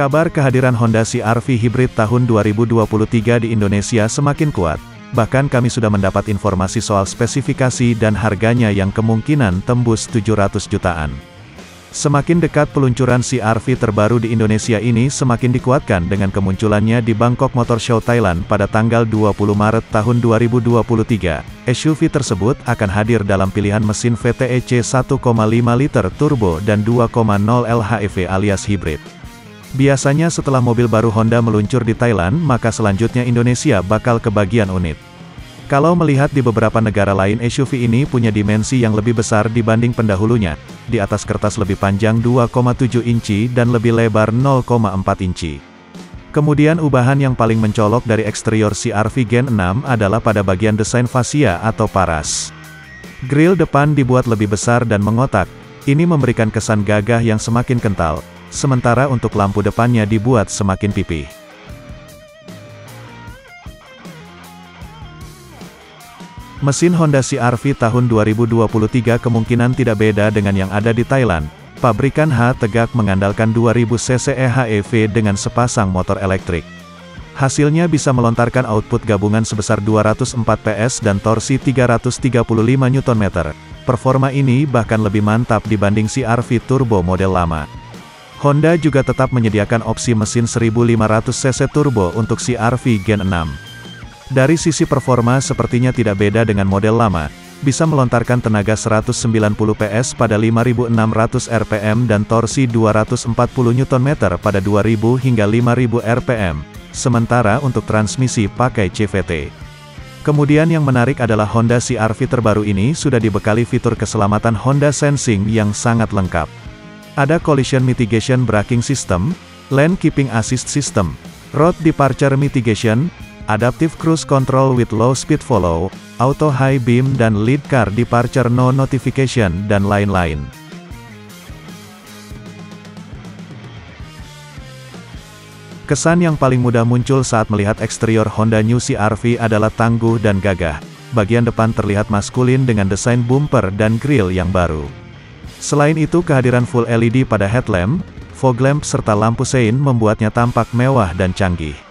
Kabar kehadiran Honda CR-V Hybrid tahun 2023 di Indonesia semakin kuat. Bahkan kami sudah mendapat informasi soal spesifikasi dan harganya yang kemungkinan tembus 700 jutaan. Semakin dekat peluncuran CR-V terbaru di Indonesia ini semakin dikuatkan dengan kemunculannya di Bangkok Motor Show Thailand pada tanggal 20 Maret tahun 2023. SUV tersebut akan hadir dalam pilihan mesin VTEC 1,5 liter turbo dan 2,0 LHEV alias hybrid. Biasanya setelah mobil baru Honda meluncur di Thailand, maka selanjutnya Indonesia bakal kebagian unit. Kalau melihat di beberapa negara lain SUV ini punya dimensi yang lebih besar dibanding pendahulunya, di atas kertas lebih panjang 2,7 inci dan lebih lebar 0,4 inci. Kemudian ubahan yang paling mencolok dari eksterior CR-V Gen 6 adalah pada bagian desain fascia atau paras. Grill depan dibuat lebih besar dan mengotak, ini memberikan kesan gagah yang semakin kental, sementara untuk lampu depannya dibuat semakin pipih. Mesin Honda CR-V tahun 2023 kemungkinan tidak beda dengan yang ada di Thailand. Pabrikan H Tegak mengandalkan 2000 cc EHEV dengan sepasang motor elektrik. Hasilnya bisa melontarkan output gabungan sebesar 204 PS dan torsi 335 Nm. Performa ini bahkan lebih mantap dibanding CR-V turbo model lama. Honda juga tetap menyediakan opsi mesin 1500 cc turbo untuk CR-V Gen 6. Dari sisi performa sepertinya tidak beda dengan model lama, bisa melontarkan tenaga 190 PS pada 5600 rpm dan torsi 240 Nm pada 2000 hingga 5000 rpm, sementara untuk transmisi pakai CVT. Kemudian yang menarik adalah Honda CR-V terbaru ini sudah dibekali fitur keselamatan Honda Sensing yang sangat lengkap. Ada Collision Mitigation Braking System, Lane Keeping Assist System, Road Departure Mitigation, Adaptive Cruise Control with Low Speed Follow, Auto High Beam dan Lead Car Departure No Notification dan lain-lain. Kesan yang paling mudah muncul saat melihat eksterior Honda New CR-V adalah tangguh dan gagah. Bagian depan terlihat maskulin dengan desain bumper dan grill yang baru. Selain itu kehadiran full LED pada headlamp, fog lamp serta lampu sein membuatnya tampak mewah dan canggih.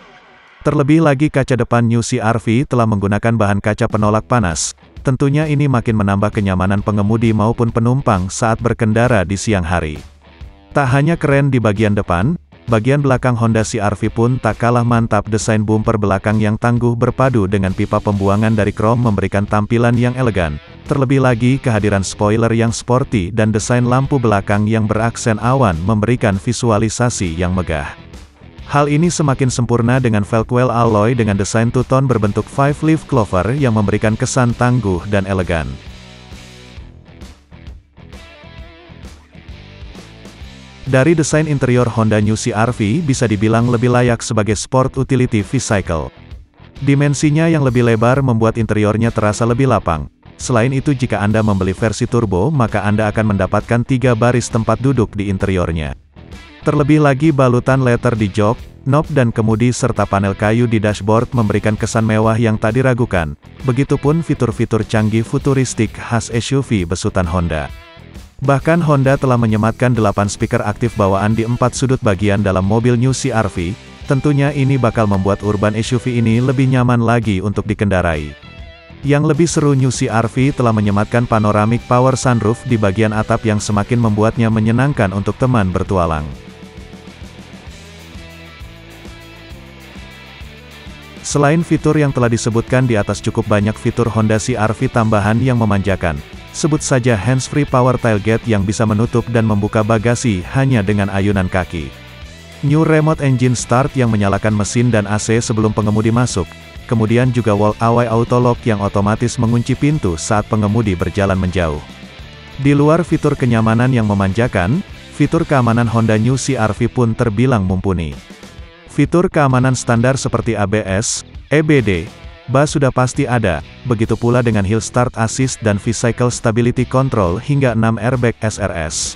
Terlebih lagi kaca depan New CR-V telah menggunakan bahan kaca penolak panas, tentunya ini makin menambah kenyamanan pengemudi maupun penumpang saat berkendara di siang hari. Tak hanya keren di bagian depan, bagian belakang Honda CR-V pun tak kalah mantap desain bumper belakang yang tangguh berpadu dengan pipa pembuangan dari krom memberikan tampilan yang elegan, Terlebih lagi kehadiran spoiler yang sporty dan desain lampu belakang yang beraksen awan memberikan visualisasi yang megah. Hal ini semakin sempurna dengan Velkwell alloy dengan desain two-tone berbentuk five-leaf clover yang memberikan kesan tangguh dan elegan. Dari desain interior Honda New CR-V bisa dibilang lebih layak sebagai sport utility V-Cycle. Dimensinya yang lebih lebar membuat interiornya terasa lebih lapang, Selain itu jika Anda membeli versi turbo maka Anda akan mendapatkan tiga baris tempat duduk di interiornya. Terlebih lagi balutan letter di jok, knob dan kemudi serta panel kayu di dashboard memberikan kesan mewah yang tak diragukan. Begitupun fitur-fitur canggih futuristik khas SUV besutan Honda. Bahkan Honda telah menyematkan 8 speaker aktif bawaan di empat sudut bagian dalam mobil New CR-V, tentunya ini bakal membuat urban SUV ini lebih nyaman lagi untuk dikendarai. Yang lebih seru New CR-V telah menyematkan panoramic power sunroof di bagian atap yang semakin membuatnya menyenangkan untuk teman bertualang. Selain fitur yang telah disebutkan di atas cukup banyak fitur Honda CR-V tambahan yang memanjakan. Sebut saja hands-free power tailgate yang bisa menutup dan membuka bagasi hanya dengan ayunan kaki. New Remote Engine Start yang menyalakan mesin dan AC sebelum pengemudi masuk, kemudian juga wall away auto lock yang otomatis mengunci pintu saat pengemudi berjalan menjauh. Di luar fitur kenyamanan yang memanjakan, fitur keamanan Honda New CR-V pun terbilang mumpuni. Fitur keamanan standar seperti ABS, EBD, BA sudah pasti ada, begitu pula dengan Hill Start Assist dan V-Cycle Stability Control hingga 6 airbag SRS.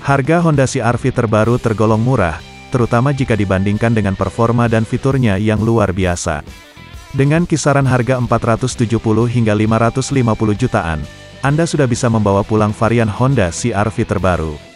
Harga Honda CR-V terbaru tergolong murah, terutama jika dibandingkan dengan performa dan fiturnya yang luar biasa. Dengan kisaran harga 470 hingga 550 jutaan, Anda sudah bisa membawa pulang varian Honda CR-V terbaru.